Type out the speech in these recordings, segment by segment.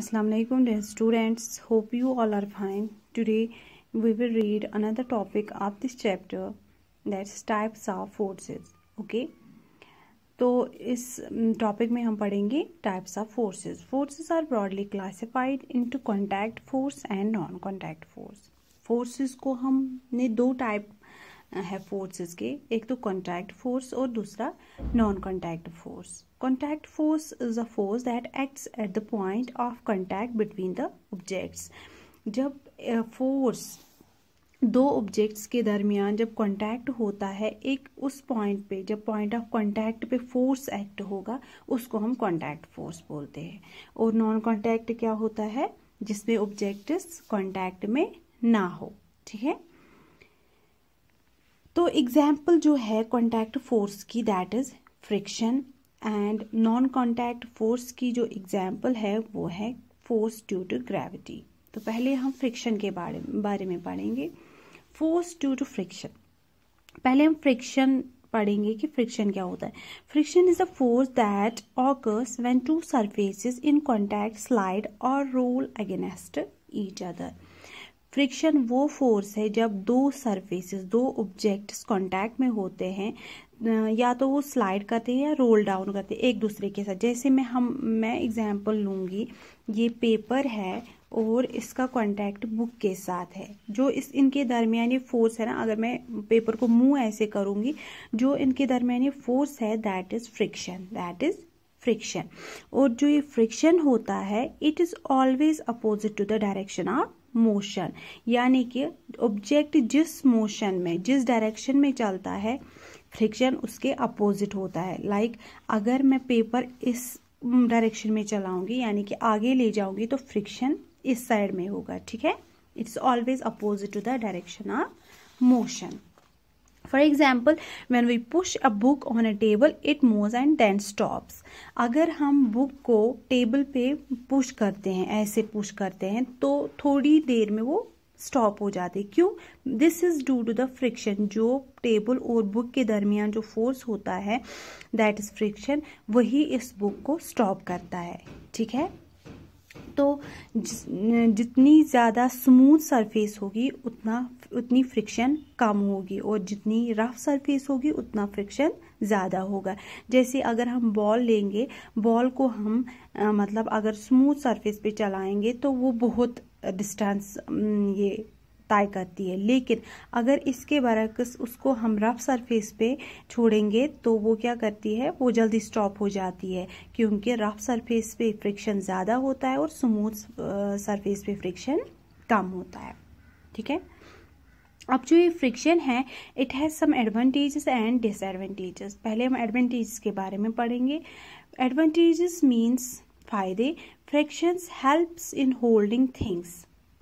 Assalamu alaikum dear students hope you all are fine today we will read another topic of this chapter that's types of forces okay तो इस topic में हम पढ़ेंगे types of forces forces are broadly classified into contact force and non contact force forces को हमने दो type है forces के। एक तो कॉन्टैक्ट फोर्स और दूसरा non contact force contact force is a force that acts at the point of contact between the objects जब फोर्स uh, दो ऑब्जेक्ट्स के दरमियान जब कांटेक्ट होता है एक उस पॉइंट पे जब पॉइंट ऑफ़ कांटेक्ट पे फोर्स एक्ट होगा उसको हम कांटेक्ट फोर्स बोलते हैं। और नॉन कांटेक्ट क्या होता है? जिसमें ऑब्जेक्ट्स कांटेक्ट में ना हो। ठीक है? तो एग्ज़ाम्पल जो है कॉन्टैक्ट फोर्स की that is friction and non contact force की जो एग्ज़ाम्पल है, वो है फोर्स ड्यू टू ग्रेविटी तो पहले हम फ्रिक्शन के बारे बारे में पढ़ेंगे। फोर्स ड्यू टू फ्रिक्शन पहले हम फ्रिक्शन पढ़ेंगे कि फ्रिक्शन क्या होता है। Friction is a force that occurs when two surfaces in contact slide और roll against each other friction वो फोर्स है जब दो सरफेसेस दो ऑब्जेक्ट्स कांटेक्ट में होते हैं या तो वो स्लाइड करते हैं या रोल डाउन करते हैं एक दूसरे के साथ। जैसे मैं हम, मैं एग्जांपल लूँगी, ये पेपर है और इसका कांटेक्ट बुक के साथ है। जो इस, इनके दरमियान फोर्स है ना, अगर मैं पेपर को मुँह ऐसे करूँगी, जो इनके दरमियान फोर्स है that is friction that is friction और जो ये फ्रिक्शन होता है it is always opposite to the direction of motion यानी कि ऑब्जेक्ट जिस मोशन में जिस डायरेक्शन में चलता है फ्रिक्शन उसके अपोजिट होता है. लाइक like, अगर मैं पेपर इस डायरेक्शन में चलाऊँगी यानी कि आगे ले जाऊँगी तो फ्रिक्शन इस साइड में होगा. ठीक है? It's always opposite to the direction of motion for example when we push a book on a table it move and then stops अगर हम बुक को टेबल पे पुश करते हैं, ऐसे पुश करते हैं तो थोड़ी देर में वो स्टॉप हो जाते क्यों? This is due to the friction जो टेबल और बुक के दरमियान जो फोर्स होता है दैट इज़ फ्रिक्शन वही इस बुक को स्टॉप करता है। ठीक है? तो जितनी ज़्यादा स्मूथ सरफेस होगी उतना उतनी फ्रिक्शन कम होगी और जितनी रफ सरफेस होगी उतना फ्रिक्शन ज़्यादा होगा। जैसे अगर हम बॉल लेंगे बॉल को हम आ, मतलब अगर स्मूथ सरफेस पे चलाएँगे तो वो बहुत डिस्टेंस ये तय करती है। लेकिन अगर इसके बरक्स उसको हम रफ सरफेस पे छोड़ेंगे तो वो क्या करती है? वो जल्दी स्टॉप हो जाती है, क्योंकि रफ सरफेस पे फ्रिक्शन ज़्यादा होता है और स्मूथ सरफेस पे फ्रिक्शन कम होता है। ठीक है? अब जो ये फ्रिक्शन है it has some advantages and disadvantages पहले हम एडवांटेजेस के बारे में पढ़ेंगे। एडवांटेजेस मीन्स फ़ायदे। Frictions helps in holding things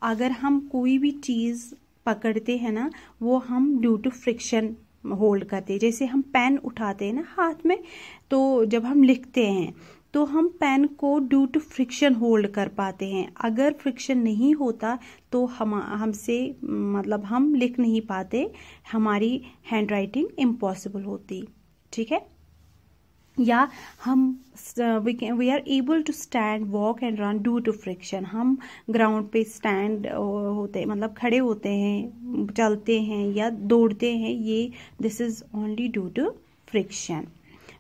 अगर हम कोई भी चीज़ पकड़ते हैं ना, वो हम ड्यू टू फ्रिक्शन होल्ड करते हैं। जैसे हम पेन उठाते हैं ना हाथ में तो जब हम लिखते हैं तो हम पेन को ड्यू टू फ्रिक्शन होल्ड कर पाते हैं। अगर फ्रिक्शन नहीं होता तो हम, हमसे मतलब हम लिख नहीं पाते। हमारी हैंड राइटिंग इम्पॉसिबल होती। ठीक है? या हम we can we are able to stand walk and run due to friction हम ग्राउंड पे स्टैंड होते मतलब खड़े होते हैं चलते हैं या दौड़ते हैं ये this is only due to friction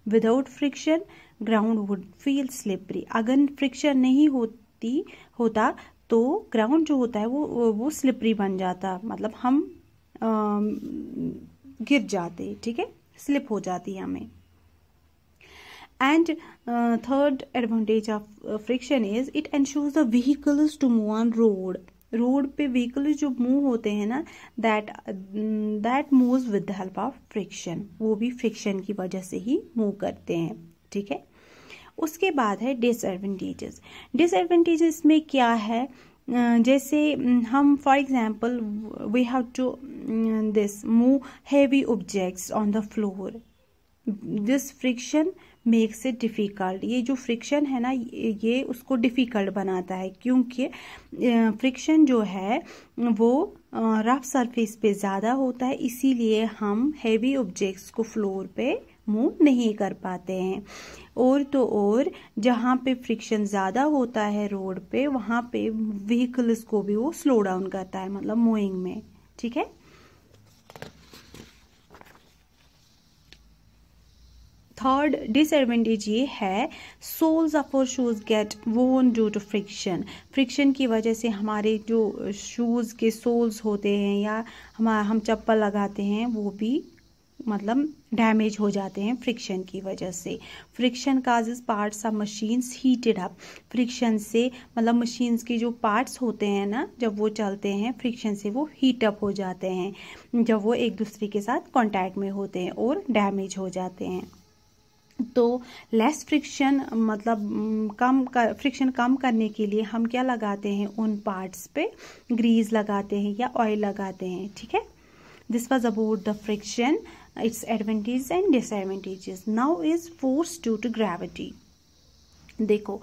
without friction ground would feel slippery अगर फ्रिक्शन नहीं होती होता तो ग्राउंड जो होता है वो वो स्लिपरी बन जाता। मतलब हम आ, गिर जाते ठीक है? स्लिप हो जाती है हमें। And uh, third advantage of uh, friction is it ensures the vehicles to move on road. Road पे व्हीकल जो मूव होते हैं ना that that moves with the help of friction वो भी फ्रिक्शन की वजह से ही मूव करते हैं ठीक है? उसके बाद है डिसएडवेंटेजेस डिसएडवेंटेजेस में क्या है? जैसे हम for example we have to this move heavy objects on the floor this friction makes it difficult ये जो फ्रिक्शन है ना, ये उसको डिफ़िकल्ट बनाता है, क्योंकि फ्रिक्शन जो है, वो रफ सरफेस पे ज़्यादा होता है, इसीलिए हम हैवी ऑब्जेक्ट्स को फ्लोर पे मूव नहीं कर पाते हैं। और तो और, जहाँ पे फ्रिक्शन ज़्यादा होता है रोड पे, वहाँ पे व्हीकल्स को भी वो स्लो डाउन करता है मतलब मूविंग में। ठीक है? थर्ड डिसएडवेंटेज ये है सोल्स ऑफ़ और shoes get worn due to friction friction की वजह से हमारे जो शूज़ के सोल्स होते हैं या हम हम चप्पल लगाते हैं, वो भी मतलब डैमेज हो जाते हैं फ्रिक्शन की वजह से। Friction causes parts of machines heated up friction से मतलब मशीन्स के जो पार्ट्स होते हैं ना, जब वो चलते हैं फ्रिक्शन से वो हीट अप हो जाते हैं, जब वो एक दूसरे के साथ कांटेक्ट में होते हैं और डैमेज हो जाते हैं। तो लेस फ्रिक्शन मतलब कम कर फ्रिक्शन कम करने के लिए हम क्या लगाते हैं? उन पार्ट्स पे ग्रीस लगाते हैं या ऑयल लगाते हैं, ठीक है? This was about the friction its advantage and disadvantages now is force due to gravity देखो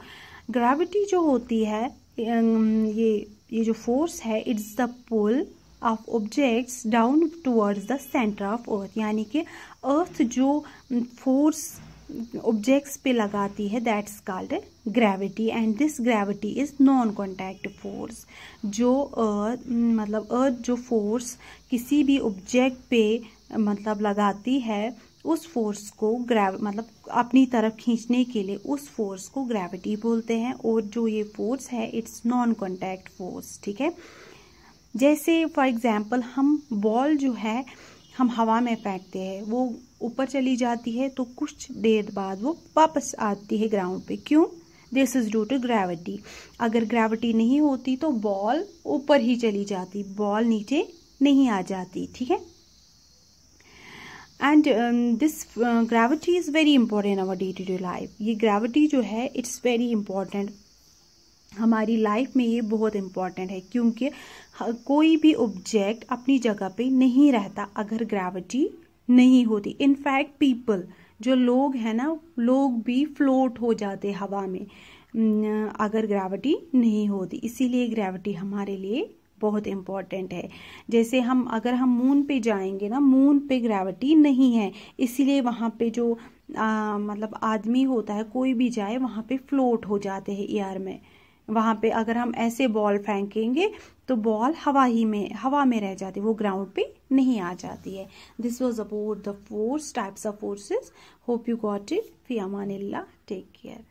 ग्रेविटी जो होती है ये ये जो फोर्स है it's the pull of objects down towards the centre of earth यानी कि अर्थ जो फोर्स ऑब्जेक्ट्स पे लगाती है that's called gravity and this gravity is non contact force जो अर्थ मतलब अर्थ जो फोर्स किसी भी ऑब्जेक्ट पे मतलब लगाती है, उस फोर्स को ग्रेव मतलब अपनी तरफ़ खींचने के लिए उस फोर्स को ग्रेविटी बोलते हैं, और जो ये फोर्स है इट्स नॉन कॉन्टैक्ट फोर्स ठीक है? जैसे फॉर एग्ज़ाम्पल हम बॉल जो है, हम हवा में फेंकते हैं, वो ऊपर चली जाती है तो कुछ देर बाद वो वापस आती है ग्राउंड पे। क्यों? This is due to gravity अगर ग्रेविटी नहीं होती तो बॉल ऊपर ही चली जाती। बॉल नीचे नहीं आ जाती, ठीक है? And this gravity is very important our day to day life ये ग्रेविटी जो है इट्स वेरी इंपॉर्टेंट हमारी लाइफ में ये बहुत इंपॉर्टेंट है, क्योंकि कोई भी ऑब्जेक्ट अपनी जगह पे नहीं रहता। अगर ग्रेविटी नहीं होती। इनफैक्ट पीपल जो लोग हैं ना लोग भी फ्लोट हो जाते हवा में। अगर ग्रेविटी नहीं होती। इसीलिए ग्रेविटी हमारे लिए बहुत इंपॉर्टेंट है। जैसे हम अगर हम मून पे जाएँगे ना मून पे ग्रेविटी नहीं है। इसीलिए वहाँ पे जो आ, मतलब आदमी होता है कोई भी जाए वहाँ पे फ्लोट हो जाते हैं एयर में। वहाँ पे अगर हम ऐसे बॉल फेंकेंगे तो बॉल हवा ही में, हवा में रह जाती है, वो ग्राउंड पे नहीं आ जाती है। This was about the force types of forces hope you got it फ़ी अमान टेक केयर